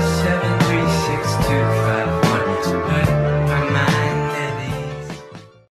seven